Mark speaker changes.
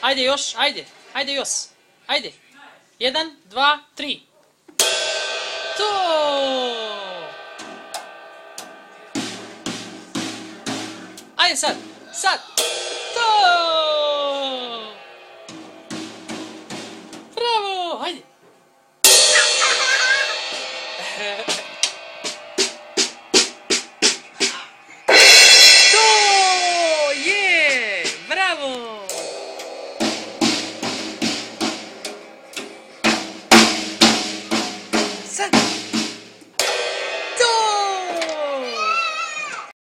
Speaker 1: Ajde još, ajde, ajde još. Ajde. Jedan, dva, tri. To! Ajde sad, sad. To! Bravo, ajde. To! Je! Yeah! Bravo! Alexa?